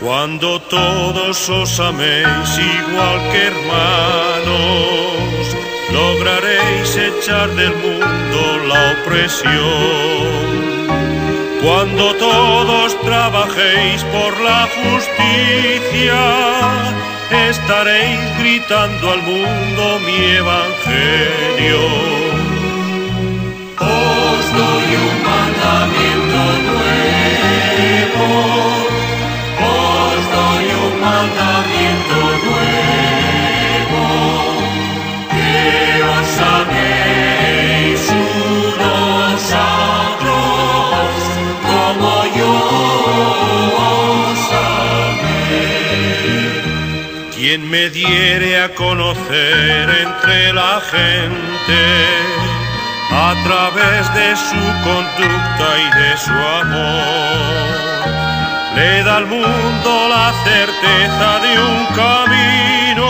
Cuando todos os améis igual que hermanos, lograréis echar del mundo la opresión. Cuando todos trabajéis por la justicia, estaréis gritando al mundo mi evangelio. Quien me diere a conocer entre la gente, a través de su conducta y de su amor le da al mundo la certeza de un camino,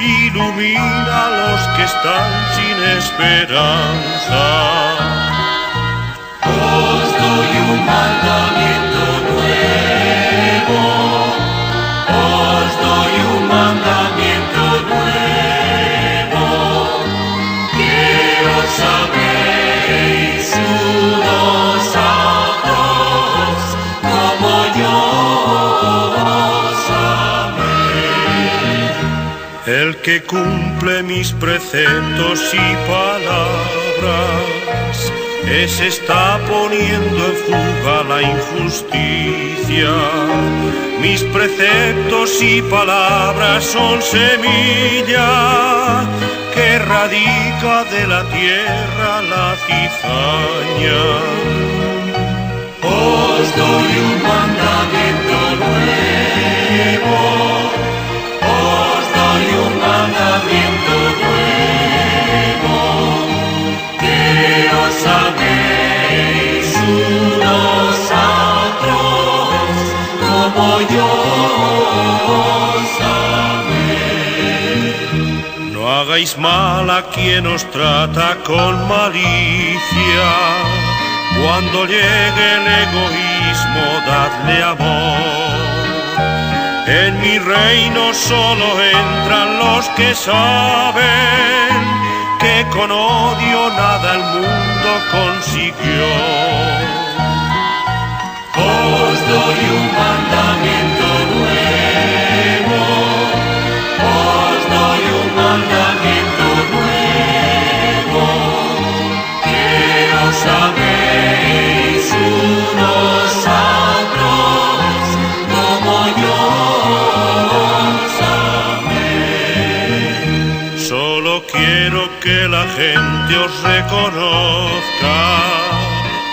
ilumina a los que están sin esperanza. Os doy un El que cumple mis preceptos y palabras, ese está poniendo en fuga la injusticia. Mis preceptos y palabras son semilla que radica de la tierra la cizaña. Como yo. No hagáis mal a quien os trata con malicia, cuando llegue el egoísmo, dadle amor en mi reino solo entran los que saben que con odio nada el mundo consiguió. Os doy un mandamiento nuevo, que os améis unos a otros como yo. que la gente os reconozca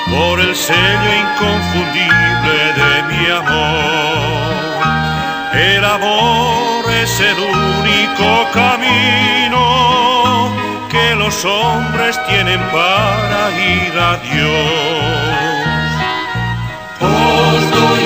por el sello inconfundible de mi amor. El amor es el único camino que los hombres tienen para ir a Dios. Os doy